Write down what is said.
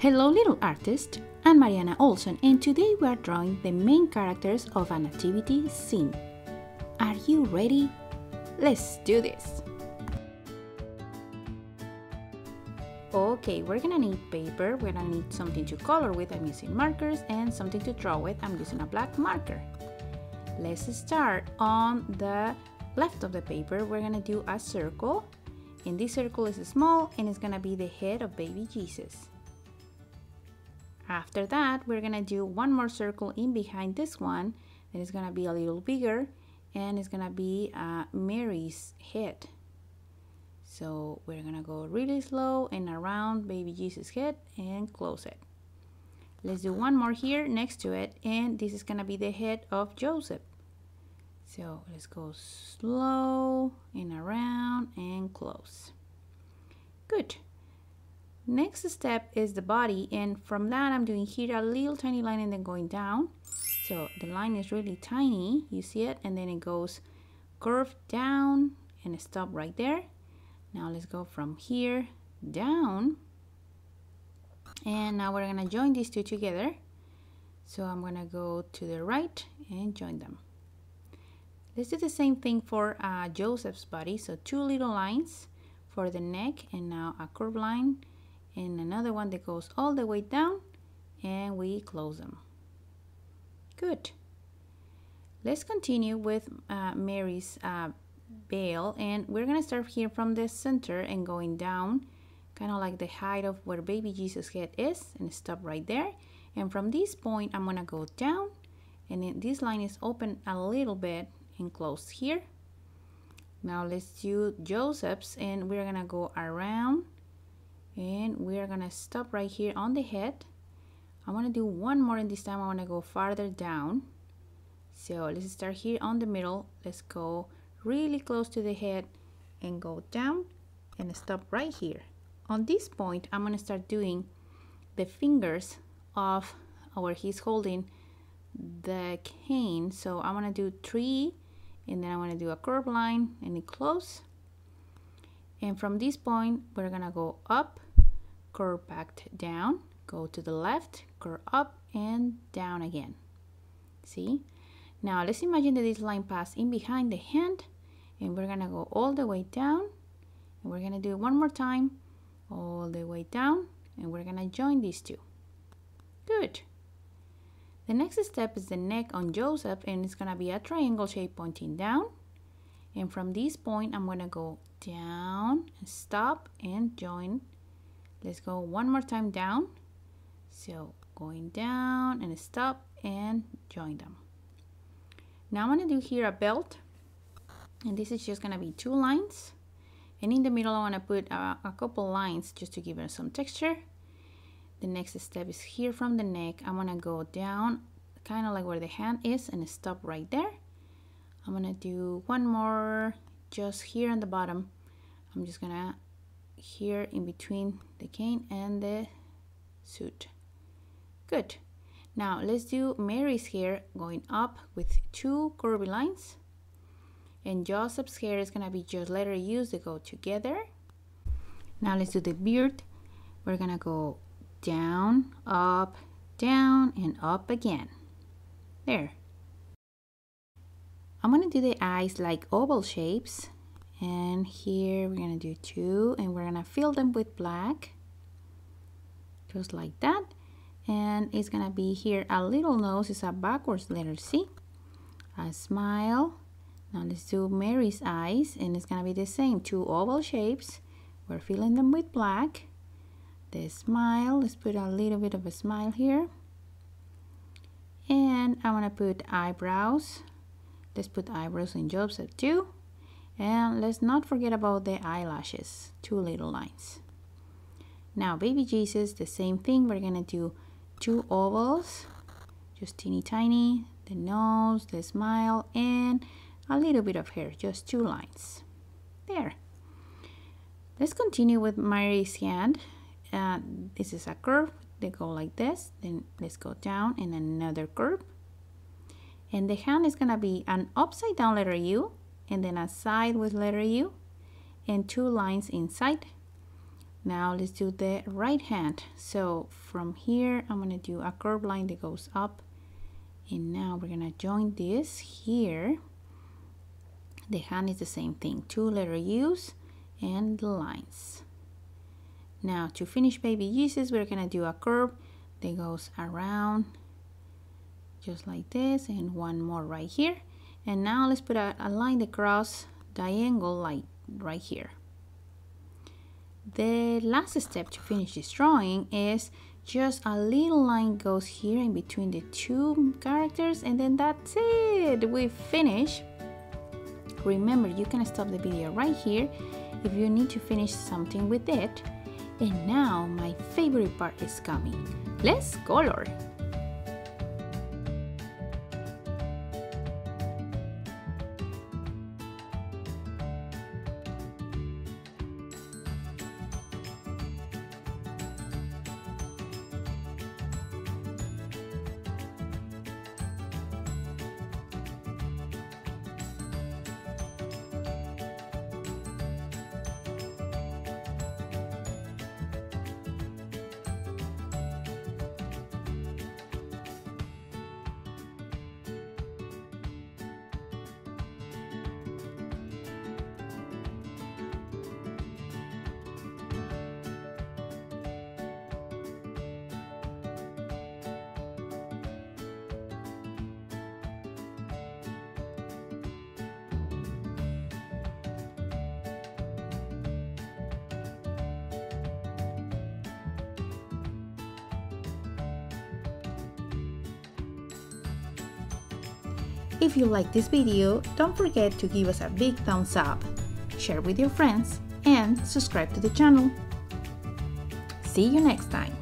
Hello little artist, I'm Mariana Olson and today we are drawing the main characters of a nativity scene. Are you ready? Let's do this! Okay, we're gonna need paper, we're gonna need something to color with, I'm using markers, and something to draw with, I'm using a black marker. Let's start on the left of the paper, we're gonna do a circle, and this circle is small and it's gonna be the head of baby Jesus. After that, we're gonna do one more circle in behind this one that is gonna be a little bigger and it's gonna be uh, Mary's head. So we're gonna go really slow and around baby Jesus head and close it. Let's do one more here next to it and this is gonna be the head of Joseph. So let's go slow and around and close. Good. Next step is the body and from that I'm doing here a little tiny line and then going down. So the line is really tiny, you see it, and then it goes curved down and stop right there. Now let's go from here down. And now we're gonna join these two together. So I'm gonna go to the right and join them. Let's do the same thing for uh, Joseph's body. So two little lines for the neck and now a curved line and another one that goes all the way down and we close them. Good. Let's continue with uh, Mary's uh, veil and we're gonna start here from the center and going down kind of like the height of where baby Jesus head is and stop right there and from this point I'm gonna go down and then this line is open a little bit and close here now let's do Joseph's and we're gonna go around and we're gonna stop right here on the head. I want to do one more and this time. I want to go farther down. So let's start here on the middle. Let's go really close to the head and go down and stop right here. On this point I'm to start doing the fingers of where he's holding the cane. So I want to do three and then I want to do a curved line and it close. And from this point we're gonna go up curve back down, go to the left, curve up and down again. See? Now let's imagine that this line pass in behind the hand and we're gonna go all the way down and we're gonna do it one more time, all the way down and we're gonna join these two. Good. The next step is the neck on Joseph and it's gonna be a triangle shape pointing down. And from this point, I'm gonna go down and stop and join let's go one more time down. So going down and stop and join them. Now I'm going to do here a belt. And this is just going to be two lines. And in the middle I want to put a, a couple lines just to give it some texture. The next step is here from the neck. I'm going to go down kind of like where the hand is and stop right there. I'm going to do one more just here on the bottom. I'm just gonna here in between the cane and the suit. Good. Now let's do Mary's hair going up with two curvy lines. And Joseph's hair is gonna be just letter U's that go together. Now let's do the beard. We're gonna go down, up, down, and up again. There. I'm gonna do the eyes like oval shapes and here we're gonna do two and we're gonna fill them with black just like that. And it's gonna be here a little nose is a backwards letter C a smile. Now let's do Mary's eyes and it's gonna be the same two oval shapes. We're filling them with black. The smile let's put a little bit of a smile here. And I want to put eyebrows. Let's put eyebrows in Joseph too and let's not forget about the eyelashes, two little lines. Now, baby Jesus, the same thing. We're gonna do two ovals, just teeny tiny, the nose, the smile, and a little bit of hair, just two lines. There. Let's continue with Mary's hand. Uh, this is a curve. They go like this. Then let's go down and another curve. And the hand is gonna be an upside down letter U and then a side with letter U and two lines inside. now let's do the right hand. So from here I'm gonna do a curved line that goes up. And now we're gonna join this here. The hand is the same thing two letter U's and lines. Now to finish baby Jesus we're gonna do a curve that goes around just like this and one more right here and now let's put a, a line across diagonal like right here. The last step to finish this drawing is just a little line goes here in between the two characters and then that's it. We finish. Remember you can stop the video right here if you need to finish something with it. And now my favorite part is coming. Let's color If you like this video, don't forget to give us a big thumbs up, share with your friends, and subscribe to the channel. See you next time!